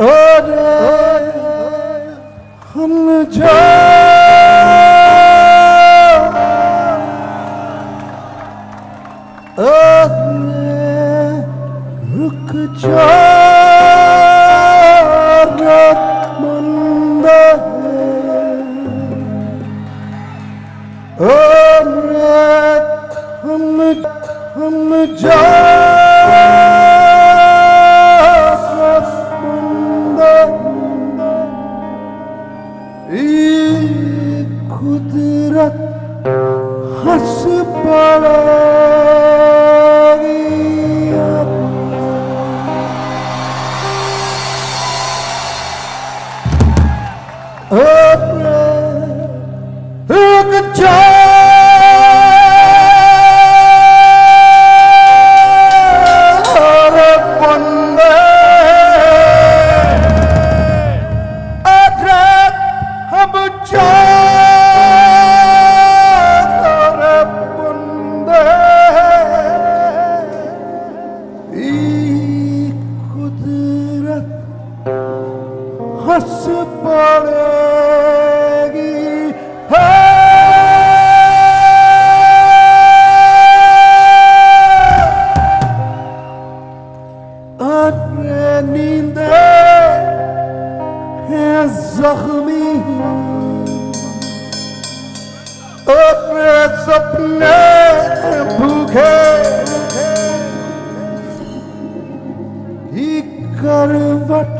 अरे हम जा हंस पड़ेगी अरे नींदे है जख्मी अपने सपने भूखे ही करवट